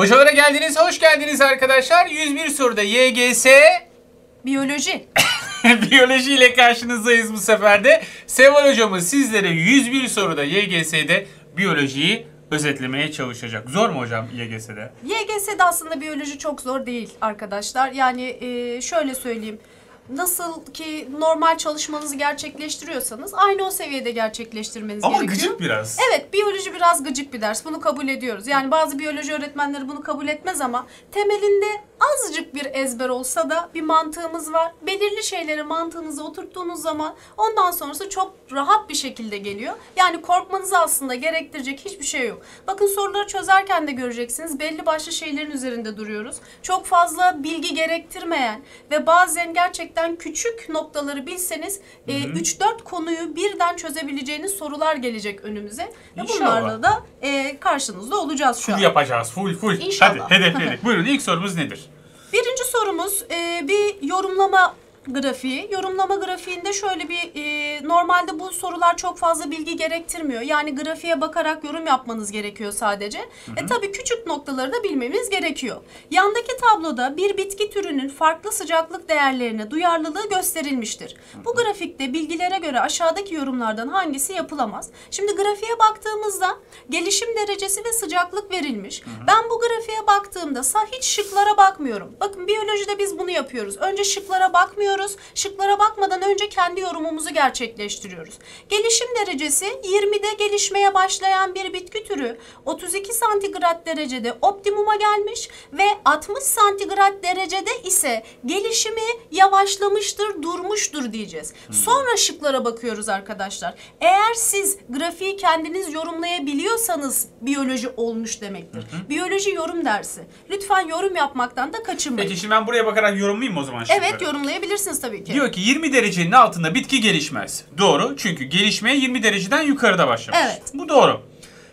Hocalara geldiniz, hoş geldiniz arkadaşlar. 101 soruda YGS Biyoloji. Biyoloji ile karşınızdayız bu sefer de. Seval hocamız sizlere 101 soruda YGS'de biyolojiyi özetlemeye çalışacak. Zor mu hocam YGS'de? YGS'de aslında biyoloji çok zor değil arkadaşlar. Yani e, şöyle söyleyeyim. Nasıl ki normal çalışmanızı gerçekleştiriyorsanız aynı o seviyede gerçekleştirmeniz Ama gerekiyor. gıcık biraz. Evet biyoloji biraz gıcık bir ders. Bunu kabul ediyoruz. Yani bazı biyoloji öğretmenleri bunu kabul etmez ama temelinde azıcık bir ezber olsa da bir mantığımız var. Belirli şeyleri mantığınıza oturttuğunuz zaman ondan sonrası çok rahat bir şekilde geliyor. Yani korkmanızı aslında gerektirecek hiçbir şey yok. Bakın soruları çözerken de göreceksiniz. Belli başlı şeylerin üzerinde duruyoruz. Çok fazla bilgi gerektirmeyen ve bazen gerçekten küçük noktaları bilseniz e, 3-4 konuyu birden çözebileceğiniz sorular gelecek önümüze. Ve İnşallah. bunlarla da e, karşınızda olacağız şu Full an. yapacağız, full full. İnşallah. Hadi hedefledik. Buyurun ilk sorumuz nedir? Birinci sorumuz e, bir yorumlama grafiği. Yorumlama grafiğinde şöyle bir e, normalde bu sorular çok fazla bilgi gerektirmiyor. Yani grafiğe bakarak yorum yapmanız gerekiyor sadece. E tabii küçük noktaları da bilmemiz gerekiyor. Yandaki tabloda bir bitki türünün farklı sıcaklık değerlerine duyarlılığı gösterilmiştir. Bu grafikte bilgilere göre aşağıdaki yorumlardan hangisi yapılamaz? Şimdi grafiğe baktığımızda gelişim derecesi ve sıcaklık verilmiş. Ben bu grafiğe baktığımda hiç şıklara bakmıyorum. Bakın biyolojide biz bunu yapıyoruz. Önce şıklara bakmıyoruz. Şıklara bakmadan önce kendi yorumumuzu gerçekleştiriyoruz. Gelişim derecesi 20'de gelişmeye başlayan bir bitki türü 32 santigrat derecede optimuma gelmiş ve 60 santigrat derecede ise gelişimi yavaşlamıştır, durmuştur diyeceğiz. Sonra şıklara bakıyoruz arkadaşlar. Eğer siz grafiği kendiniz yorumlayabiliyorsanız biyoloji olmuş demektir. Biyoloji yorum dersi. Lütfen yorum yapmaktan da kaçınmayın. Peki şimdi ben buraya bakarak yorumlayayım mı o zaman şıkları? Evet yorumlayabilirsiniz tabii ki. Diyor ki 20 derecenin altında bitki gelişmez. Doğru. Çünkü gelişmeye 20 dereceden yukarıda başlamış. Evet. Bu doğru.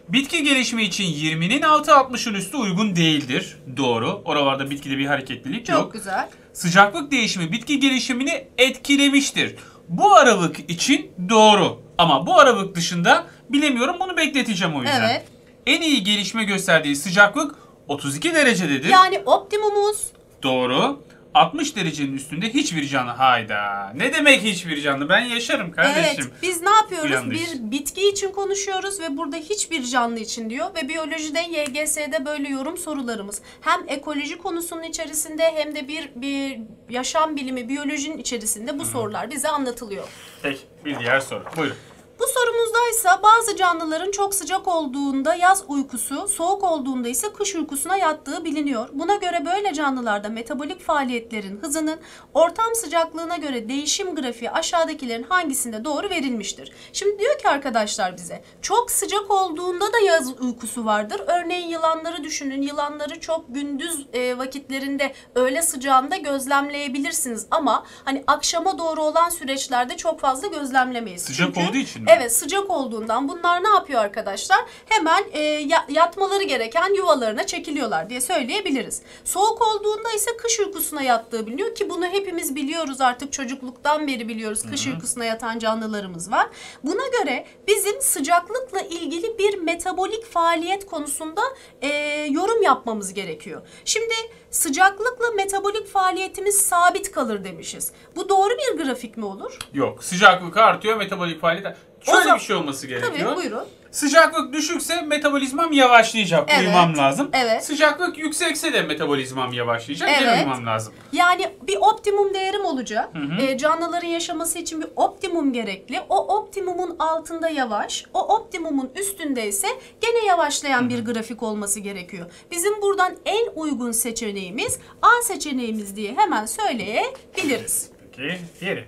Bitki gelişimi için 20'nin altı 60'ın üstü uygun değildir. Doğru. Oralarda bitkide bir hareketlilik Çok yok. güzel. Sıcaklık değişimi bitki gelişimini etkilemiştir. Bu aralık için doğru. Ama bu aralık dışında bilemiyorum bunu bekleteceğim o yüzden. Evet. En iyi gelişme gösterdiği sıcaklık 32 derecededir. Yani optimumumuz Doğru. 60 derecenin üstünde hiçbir canlı. Hayda. Ne demek hiçbir canlı? Ben yaşarım kardeşim. Evet, biz ne yapıyoruz? Uyanmış. Bir bitki için konuşuyoruz ve burada hiçbir canlı için diyor ve biyolojide YGS'de böyle yorum sorularımız hem ekoloji konusunun içerisinde hem de bir bir yaşam bilimi biyolojinin içerisinde bu sorular bize anlatılıyor. Peki bir diğer soru. Buyurun. Bu sorumuzdaysa bazı canlıların çok sıcak olduğunda yaz uykusu, soğuk olduğunda ise kış uykusuna yattığı biliniyor. Buna göre böyle canlılarda metabolik faaliyetlerin hızının ortam sıcaklığına göre değişim grafiği aşağıdakilerin hangisinde doğru verilmiştir? Şimdi diyor ki arkadaşlar bize çok sıcak olduğunda da yaz uykusu vardır. Örneğin yılanları düşünün. Yılanları çok gündüz e, vakitlerinde öğle sıcağında gözlemleyebilirsiniz ama hani akşama doğru olan süreçlerde çok fazla gözlemlemeyiz. Sıcak Çünkü- olduğu için mi? Evet sıcak olduğundan bunlar ne yapıyor arkadaşlar? Hemen e, ya- yatmaları gereken yuvalarına çekiliyorlar diye söyleyebiliriz. Soğuk olduğunda ise kış uykusuna yattığı biliniyor ki bunu hepimiz biliyoruz artık çocukluktan beri biliyoruz kış uykusuna yatan canlılarımız var. Buna göre bizim sıcaklıkla ilgili bir metabolik faaliyet konusunda e, yorum yapmamız gerekiyor. Şimdi sıcaklıkla metabolik faaliyetimiz sabit kalır demişiz. Bu doğru bir grafik mi olur? Yok. Sıcaklık artıyor, metabolik faaliyet... Şöyle zaman- bir şey olması gerekiyor. Tabii buyurun. Sıcaklık düşükse metabolizmam yavaşlayacak. Evet, Uyumam lazım. evet. Sıcaklık yüksekse de metabolizmam yavaşlayacak. Gene Evet. uyumam lazım. Yani bir optimum değerim olacak. Ee, canlıların yaşaması için bir optimum gerekli. O optimumun altında yavaş, o optimumun üstünde ise gene yavaşlayan bir grafik olması gerekiyor. Bizim buradan en uygun seçeneğimiz A seçeneğimiz diye hemen söyleyebiliriz. Peki diğeri.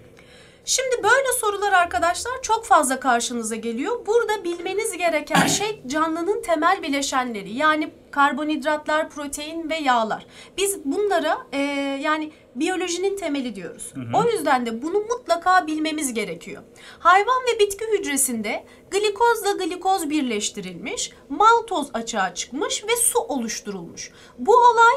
Şimdi böyle sorular arkadaşlar çok fazla karşınıza geliyor. Burada bilmeniz gereken şey canlının temel bileşenleri. Yani karbonhidratlar, protein ve yağlar. Biz bunlara e, yani biyolojinin temeli diyoruz. O yüzden de bunu mutlaka bilmemiz gerekiyor. Hayvan ve bitki hücresinde glikozla glikoz birleştirilmiş, maltoz açığa çıkmış ve su oluşturulmuş. Bu olay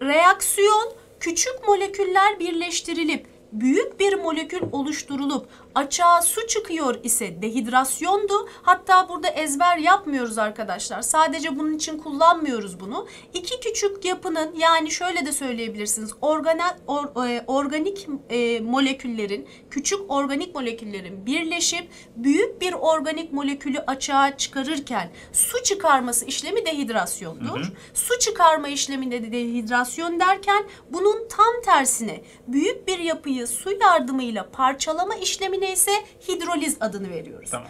reaksiyon küçük moleküller birleştirilip büyük bir molekül oluşturulup Açığa su çıkıyor ise dehidrasyondu. Hatta burada ezber yapmıyoruz arkadaşlar. Sadece bunun için kullanmıyoruz bunu. İki küçük yapının yani şöyle de söyleyebilirsiniz. Organa, or- e, organik e, moleküllerin, küçük organik moleküllerin birleşip büyük bir organik molekülü açığa çıkarırken su çıkarması işlemi dehidrasyondur. Su çıkarma işleminde de dehidrasyon derken bunun tam tersine büyük bir yapıyı su yardımıyla parçalama işlemine ise hidroliz adını veriyoruz. Tamam.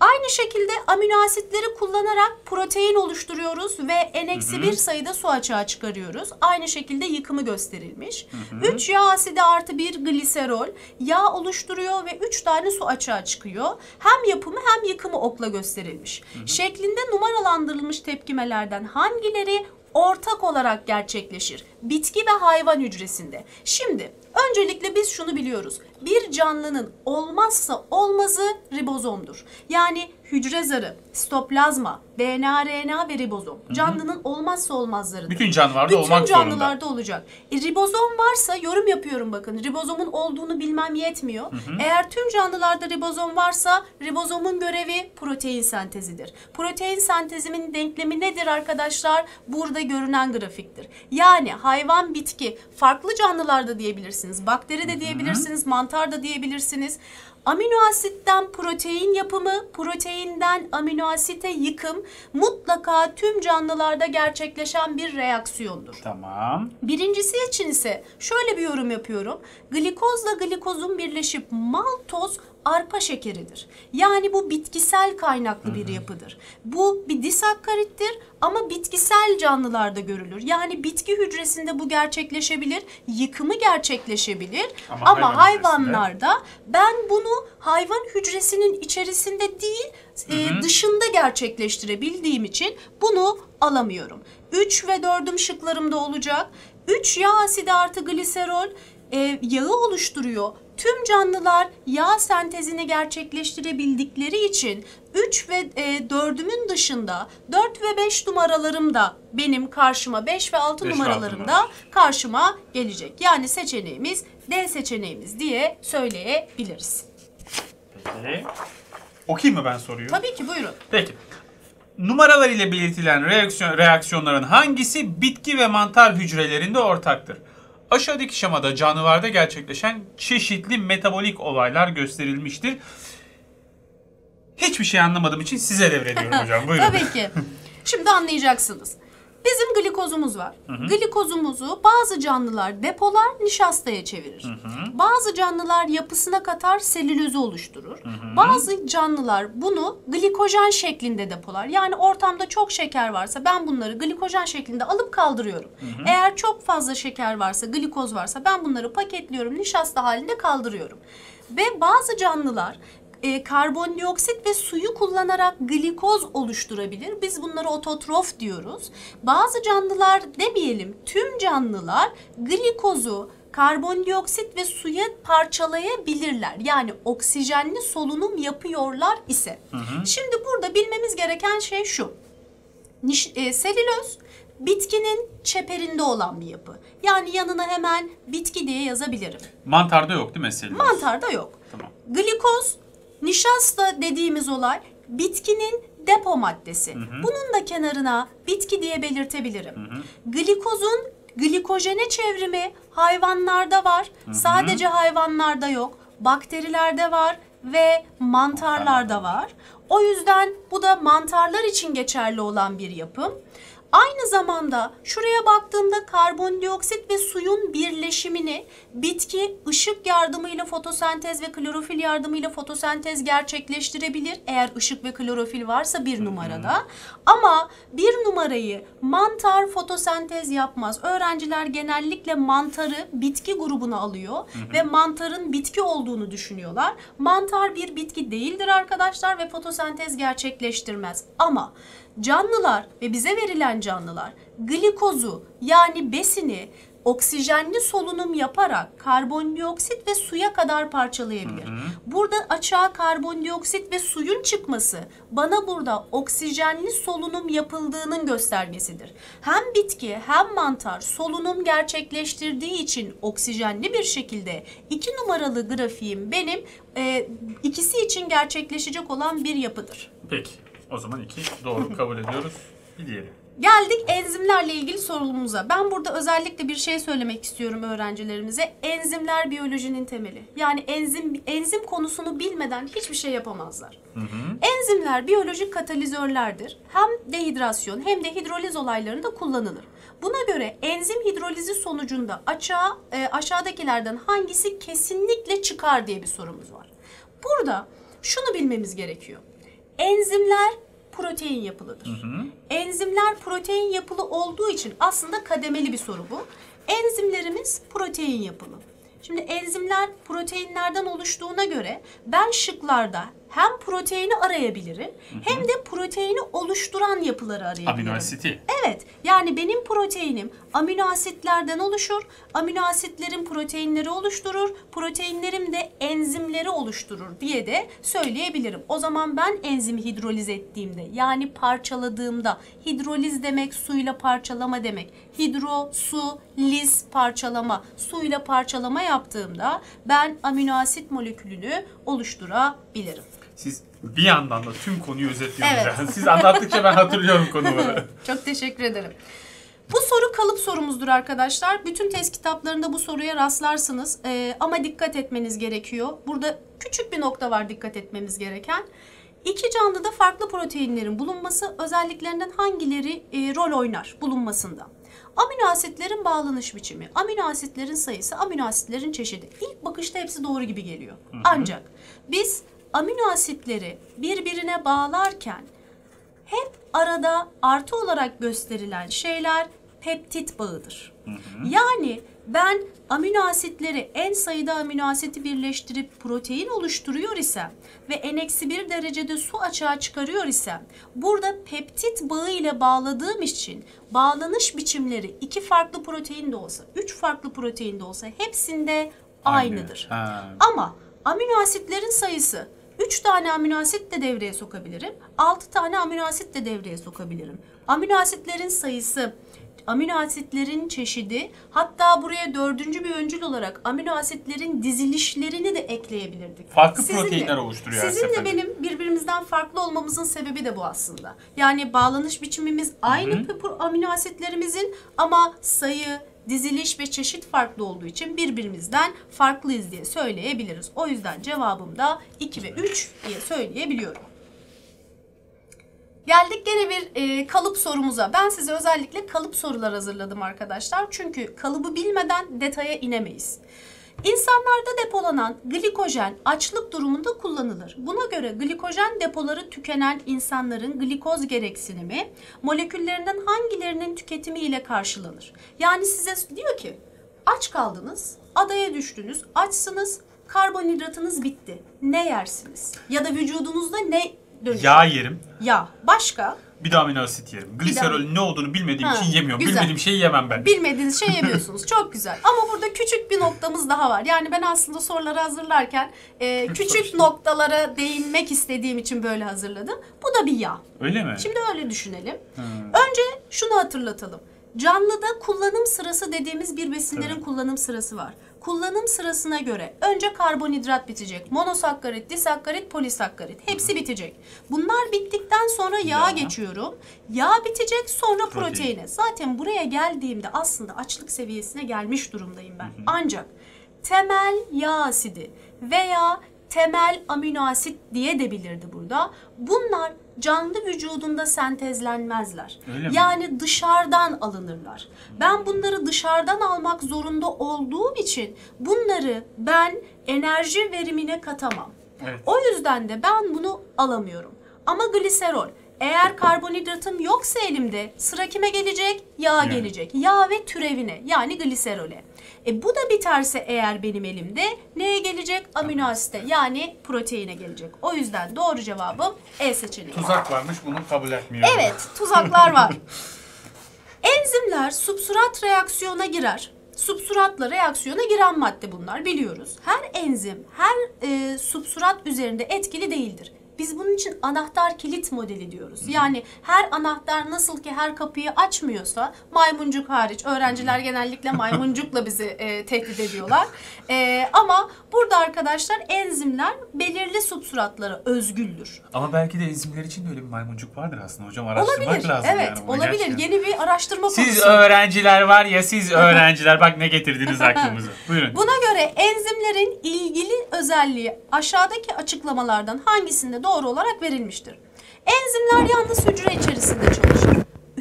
Aynı şekilde amino asitleri kullanarak protein oluşturuyoruz ve n-1 sayıda su açığa çıkarıyoruz. Aynı şekilde yıkımı gösterilmiş. 3 yağ asidi artı 1 gliserol yağ oluşturuyor ve 3 tane su açığa çıkıyor. Hem yapımı hem yıkımı okla gösterilmiş. Şeklinde numaralandırılmış tepkimelerden hangileri ortak olarak gerçekleşir. Bitki ve hayvan hücresinde. Şimdi öncelikle biz şunu biliyoruz. Bir canlının olmazsa olmazı ribozomdur. Yani hücre zarı, sitoplazma, DNA, RNA ve ribozom. Canlının olmazsa olmazlarıdır. Bütün canlılarda Bütün olmak zorunda. canlılarda olacak. E, ribozom varsa yorum yapıyorum bakın. Ribozomun olduğunu bilmem yetmiyor. Eğer tüm canlılarda ribozom varsa ribozomun görevi protein sentezidir. Protein sentezinin denklemi nedir arkadaşlar? Burada görünen grafiktir. Yani hayvan, bitki, farklı canlılarda diyebilirsiniz. Bakteri de diyebilirsiniz, mantar da diyebilirsiniz. Amino asitten protein yapımı, proteinden amino asite yıkım mutlaka tüm canlılarda gerçekleşen bir reaksiyondur. Tamam. Birincisi için ise şöyle bir yorum yapıyorum. Glikozla glikozun birleşip maltoz arpa şekeridir. Yani bu bitkisel kaynaklı bir yapıdır. Bu bir disakkarittir ama bitkisel canlılarda görülür. Yani bitki hücresinde bu gerçekleşebilir, yıkımı gerçekleşebilir Ama ama, hayvan hücresinde- hayvanlarda ben bunu hayvan hücresinin içerisinde değil e, dışında gerçekleştirebildiğim için bunu alamıyorum. 3 ve 4'üm şıklarımda olacak. 3 yağ asidi artı gliserol e, yağı oluşturuyor. Tüm canlılar yağ sentezini gerçekleştirebildikleri için 3 ve e, 4'ümün dışında 4 ve 5 numaralarım da benim karşıma 5 ve 6 Beş ve altı numaralarım da karşıma gelecek. Yani seçeneğimiz D seçeneğimiz diye söyleyebiliriz. Peki. Okuyayım mı ben soruyu? Tabii ki buyurun. Peki. Numaralar ile belirtilen reaksiyon, reaksiyonların hangisi bitki ve mantar hücrelerinde ortaktır? Aşağıdaki şemada canlılarda gerçekleşen çeşitli metabolik olaylar gösterilmiştir. Hiçbir şey anlamadığım için size devrediyorum hocam. Buyurun. Tabii ki. Şimdi anlayacaksınız. Bizim glikozumuz var. Glikozumuzu bazı canlılar depolar, nişastaya çevirir. Bazı canlılar yapısına katar, selülozu oluşturur. Bazı canlılar bunu glikojen şeklinde depolar. Yani ortamda çok şeker varsa ben bunları glikojen şeklinde alıp kaldırıyorum. Eğer çok fazla şeker varsa, glikoz varsa ben bunları paketliyorum, nişasta halinde kaldırıyorum. Ve bazı canlılar e, karbondioksit ve suyu kullanarak glikoz oluşturabilir. Biz bunlara ototrof diyoruz. Bazı canlılar demeyelim tüm canlılar glikozu karbondioksit ve suya parçalayabilirler. Yani oksijenli solunum yapıyorlar ise. Şimdi burada bilmemiz gereken şey şu. Niş, e, selüloz bitkinin çeperinde olan bir yapı. Yani yanına hemen bitki diye yazabilirim. Mantarda yok değil mi selüloz? Mantarda yok. Tamam. Glikoz, nişasta dediğimiz olay bitkinin depo maddesi. Bunun da kenarına bitki diye belirtebilirim. Glikozun glikojene çevrimi hayvanlarda var. Sadece hayvanlarda yok. Bakterilerde var ve mantarlarda var. O yüzden bu da mantarlar için geçerli olan bir yapım. Aynı zamanda şuraya baktığımda karbondioksit ve suyun birleşimini bitki ışık yardımıyla fotosentez ve klorofil yardımıyla fotosentez gerçekleştirebilir. Eğer ışık ve klorofil varsa bir numarada. Ama bir numarayı mantar fotosentez yapmaz. Öğrenciler genellikle mantarı bitki grubuna alıyor ve mantarın bitki olduğunu düşünüyorlar. Mantar bir bitki değildir arkadaşlar ve fotosentez gerçekleştirmez. Ama canlılar ve bize verilen canlılar glikozu yani besini oksijenli solunum yaparak karbondioksit ve suya kadar parçalayabilir. Burada açığa karbondioksit ve suyun çıkması bana burada oksijenli solunum yapıldığının göstergesidir. Hem bitki hem mantar solunum gerçekleştirdiği için oksijenli bir şekilde iki numaralı grafiğim benim e, ikisi için gerçekleşecek olan bir yapıdır. Peki. O zaman iki doğru kabul ediyoruz. Bir diğeri. Geldik enzimlerle ilgili sorunumuza. Ben burada özellikle bir şey söylemek istiyorum öğrencilerimize. Enzimler biyolojinin temeli. Yani enzim enzim konusunu bilmeden hiçbir şey yapamazlar. Enzimler biyolojik katalizörlerdir. Hem dehidrasyon hem de hidroliz olaylarında kullanılır. Buna göre enzim hidrolizi sonucunda açığa, e, aşağıdakilerden hangisi kesinlikle çıkar diye bir sorumuz var. Burada şunu bilmemiz gerekiyor. Enzimler protein yapılıdır. Enzimler protein yapılı olduğu için aslında kademeli bir soru bu. Enzimlerimiz protein yapılı. Şimdi enzimler proteinlerden oluştuğuna göre ben şıklarda hem proteini arayabilirim hem de proteini oluşturan yapıları arayabilirim. Amino asiti. Evet. Yani benim proteinim amino asitlerden oluşur. Amino asitlerin proteinleri oluşturur. Proteinlerim de enzimleri oluşturur diye de söyleyebilirim. O zaman ben enzimi hidroliz ettiğimde yani parçaladığımda hidroliz demek suyla parçalama demek. Hidro, su, liz parçalama. Suyla parçalama yaptığımda ben amino asit molekülünü oluşturabilirim. Siz bir yandan da tüm konuyu özetliyorsunuz. Evet. yani. Siz anlattıkça ben hatırlıyorum konuları. Çok teşekkür ederim. Bu soru kalıp sorumuzdur arkadaşlar. Bütün test kitaplarında bu soruya rastlarsınız. Ee, ama dikkat etmeniz gerekiyor. Burada küçük bir nokta var dikkat etmemiz gereken. İki canlıda farklı proteinlerin bulunması özelliklerinden hangileri e, rol oynar bulunmasında? Amino asitlerin bağlanış biçimi, amino asitlerin sayısı, amino asitlerin çeşidi. İlk bakışta hepsi doğru gibi geliyor. Ancak biz amino asitleri birbirine bağlarken hep arada artı olarak gösterilen şeyler peptit bağıdır. Yani ben amino asitleri en sayıda amino asiti birleştirip protein oluşturuyor isem ve n-1 derecede su açığa çıkarıyor isem burada peptit bağı ile bağladığım için bağlanış biçimleri iki farklı protein de olsa, üç farklı protein de olsa hepsinde aynıdır. Ha. Ama amino asitlerin sayısı 3 tane amino asit de devreye sokabilirim. 6 tane amino asit de devreye sokabilirim. Amino asitlerin sayısı, amino asitlerin çeşidi, hatta buraya dördüncü bir öncül olarak amino asitlerin dizilişlerini de ekleyebilirdik. Farklı proteinler oluşturuyor her Sizinle seferinde. benim birbirimizden farklı olmamızın sebebi de bu aslında. Yani bağlanış biçimimiz aynı pe- amino asitlerimizin ama sayı, diziliş ve çeşit farklı olduğu için birbirimizden farklıyız diye söyleyebiliriz. O yüzden cevabım da 2 ve 3 diye söyleyebiliyorum. Geldik gene bir e, kalıp sorumuza. Ben size özellikle kalıp sorular hazırladım arkadaşlar. Çünkü kalıbı bilmeden detaya inemeyiz. İnsanlarda depolanan glikojen açlık durumunda kullanılır. Buna göre glikojen depoları tükenen insanların glikoz gereksinimi moleküllerinden hangilerinin tüketimi ile karşılanır? Yani size diyor ki aç kaldınız, adaya düştünüz, açsınız, karbonhidratınız bitti. Ne yersiniz? Ya da vücudunuzda ne dönüşür? Yağ yerim. Yağ. Başka? Bir de amino asit yerim. Gliserolün ne olduğunu bilmediğim Ha, için yemiyorum. güzel. Bilmediğim şeyi yemem ben. Bilmediğiniz şey yemiyorsunuz. Çok güzel. Ama burada küçük bir noktamız daha var. Yani ben aslında soruları hazırlarken e, küçük noktalara değinmek istediğim için böyle hazırladım. Bu da bir yağ. Öyle mi? Şimdi öyle düşünelim. Önce şunu hatırlatalım. Canlıda kullanım sırası dediğimiz bir besinlerin Tabii. kullanım sırası var. Kullanım sırasına göre önce karbonhidrat bitecek. Monosakkarit, disakkarit, polisakkarit. Hepsi bitecek. Bunlar bittikten sonra yağa Yağ. geçiyorum. Yağ bitecek sonra Protein. proteine. Zaten buraya geldiğimde aslında açlık seviyesine gelmiş durumdayım ben. Ancak temel yağ asidi veya temel amino asit diye de bilirdi burada. Bunlar canlı vücudunda sentezlenmezler. Öyle mi? Yani dışarıdan alınırlar. Ben bunları dışarıdan almak zorunda olduğum için bunları ben enerji verimine katamam. Evet. O yüzden de ben bunu alamıyorum. Ama gliserol eğer karbonhidratım yoksa elimde sıra kime gelecek? Yağ Yani. gelecek. Yağ ve türevine yani gliserole. E bu da biterse eğer benim elimde neye gelecek? Amino asite yani proteine gelecek. O yüzden doğru cevabım E seçeneği. Tuzak varmış bunu kabul etmiyorum. Evet, tuzaklar var. Enzimler substrat reaksiyona girer. substratla reaksiyona giren madde bunlar biliyoruz. Her enzim her e, substrat üzerinde etkili değildir. Biz bunun için anahtar kilit modeli diyoruz. Yani her anahtar nasıl ki her kapıyı açmıyorsa maymuncuk hariç öğrenciler genellikle maymuncukla bizi e, tehdit ediyorlar. E, ama burada arkadaşlar enzimler belirli substratlara özgüldür. Ama belki de enzimler için de öyle bir maymuncuk vardır aslında hocam. Araştırmak Olabilir. lazım evet, yani. olabilir. gerçekten. Yeni bir araştırma Siz konusu. öğrenciler var ya siz öğrenciler bak ne getirdiniz aklımıza. Buyurun. Buna göre enzimlerin ilgili özelliği aşağıdaki açıklamalardan hangisinde doğru olarak verilmiştir? Enzimler yalnız hücre içerisinde çalışır.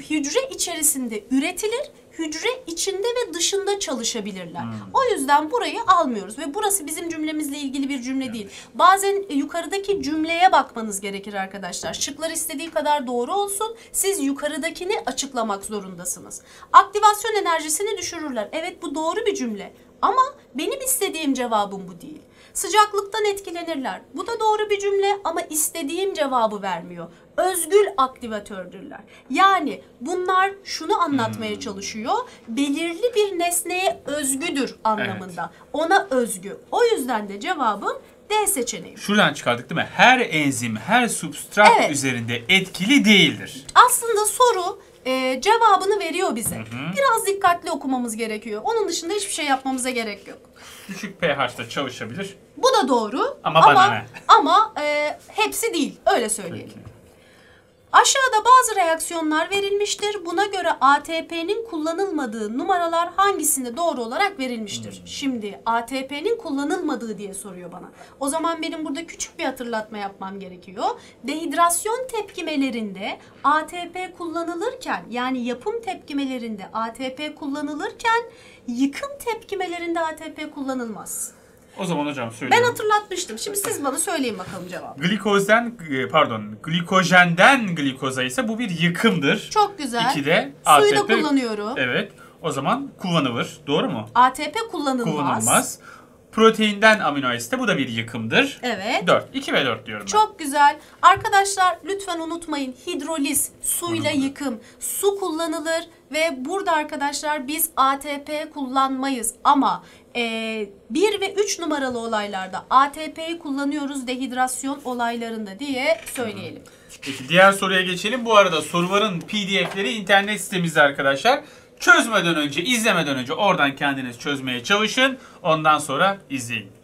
Hücre içerisinde üretilir, hücre içinde ve dışında çalışabilirler. O yüzden burayı almıyoruz ve burası bizim cümlemizle ilgili bir cümle değil. Bazen e, yukarıdaki cümleye bakmanız gerekir arkadaşlar. Şıklar istediği kadar doğru olsun. Siz yukarıdakini açıklamak zorundasınız. Aktivasyon enerjisini düşürürler. Evet bu doğru bir cümle. Ama benim istediğim cevabım bu değil. Sıcaklıktan etkilenirler. Bu da doğru bir cümle ama istediğim cevabı vermiyor. Özgül aktivatördürler. Yani bunlar şunu anlatmaya çalışıyor. Belirli bir nesneye özgüdür anlamında. Ona özgü. O yüzden de cevabım D seçeneği. Şuradan çıkardık değil mi? Her enzim her substrat Evet. üzerinde etkili değildir. Aslında soru e, cevabını veriyor bize. Biraz dikkatli okumamız gerekiyor. Onun dışında hiçbir şey yapmamıza gerek yok. Düşük pH'da çalışabilir. Bu da doğru. Ama bana ne? Ama e, hepsi değil. Öyle söyleyelim. Aşağıda bazı reaksiyonlar verilmiştir. Buna göre ATP'nin kullanılmadığı numaralar hangisinde doğru olarak verilmiştir? Hmm. Şimdi ATP'nin kullanılmadığı diye soruyor bana. O zaman benim burada küçük bir hatırlatma yapmam gerekiyor. Dehidrasyon tepkimelerinde ATP kullanılırken yani yapım tepkimelerinde ATP kullanılırken yıkım tepkimelerinde ATP kullanılmaz. O zaman hocam Ben söyleyeyim. hatırlatmıştım. Şimdi siz bana söyleyin bakalım cevabı. Glikozden e, pardon glikojenden glikoza ise bu bir yıkımdır. Çok güzel. İki de Suyu da ATP kullanıyorum. Evet. O zaman kullanılır. Doğru mu? ATP kullanılmaz. Kullanılmaz. Proteinden amino asite bu da bir yıkımdır. Evet. 4. 2 ve 4 diyorum ben. Çok güzel. Arkadaşlar lütfen unutmayın hidroliz, suyla yıkım, su kullanılır ve burada arkadaşlar biz ATP kullanmayız ama e, 1 ve 3 numaralı olaylarda ATP'yi kullanıyoruz dehidrasyon olaylarında diye söyleyelim. Peki diğer soruya geçelim. Bu arada soruların pdf'leri internet sitemizde arkadaşlar. Çözmeden önce, izlemeden önce oradan kendiniz çözmeye çalışın. Ondan sonra izleyin.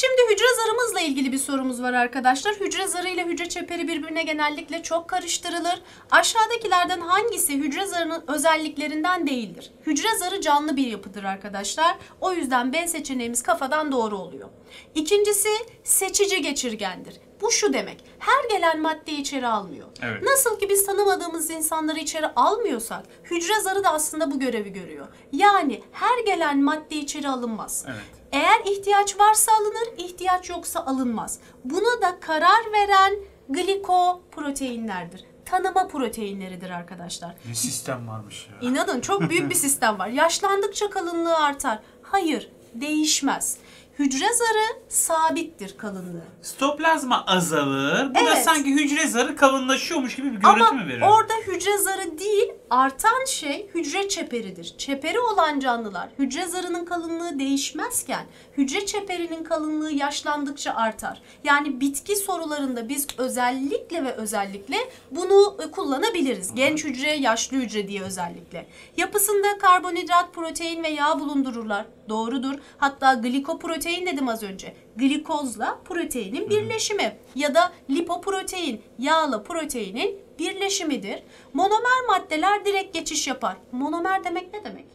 Şimdi hücre zarımızla ilgili bir sorumuz var arkadaşlar. Hücre zarı ile hücre çeperi birbirine genellikle çok karıştırılır. Aşağıdakilerden hangisi hücre zarının özelliklerinden değildir? Hücre zarı canlı bir yapıdır arkadaşlar. O yüzden B seçeneğimiz kafadan doğru oluyor. İkincisi seçici geçirgendir. Bu şu demek. Her gelen maddeyi içeri almıyor. Evet. Nasıl ki biz tanımadığımız insanları içeri almıyorsak, hücre zarı da aslında bu görevi görüyor. Yani her gelen madde içeri alınmaz. Evet. Eğer ihtiyaç varsa alınır, ihtiyaç yoksa alınmaz. Buna da karar veren glikoproteinlerdir. Tanıma proteinleridir arkadaşlar. Ne sistem varmış ya. İnanın çok büyük bir sistem var. Yaşlandıkça kalınlığı artar. Hayır, değişmez. Hücre zarı sabittir kalınlığı. Stoplazma azalır. Bu da Evet. sanki hücre zarı kalınlaşıyormuş gibi bir görüntü Ama mü verir? orada hücre zarı değil, artan şey hücre çeperidir. Çeperi olan canlılar hücre zarının kalınlığı değişmezken hücre çeperinin kalınlığı yaşlandıkça artar. Yani bitki sorularında biz özellikle ve özellikle bunu e, kullanabiliriz. Genç hücre, yaşlı hücre diye özellikle. Yapısında karbonhidrat, protein ve yağ bulundururlar. Doğrudur. Hatta glikoprotein dedim az önce. Glikozla proteinin birleşimi ya da lipoprotein yağla proteinin birleşimidir. Monomer maddeler direkt geçiş yapar. Monomer demek ne demek?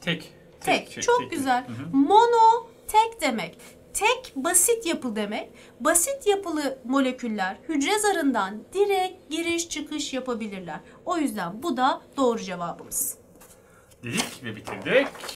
Tek. Tek. şey, Çok tek. güzel. Mono tek demek. Tek basit yapı demek. Basit yapılı moleküller hücre zarından direkt giriş çıkış yapabilirler. O yüzden bu da doğru cevabımız. Dedik ve bitirdik.